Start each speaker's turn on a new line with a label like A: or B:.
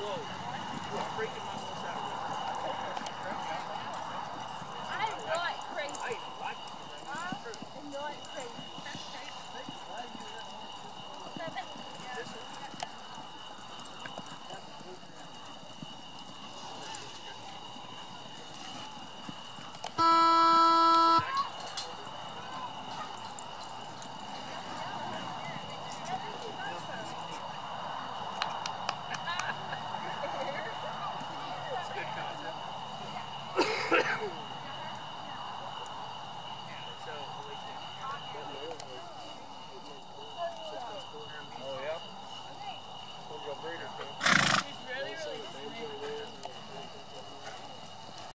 A: Whoa. You're breaking my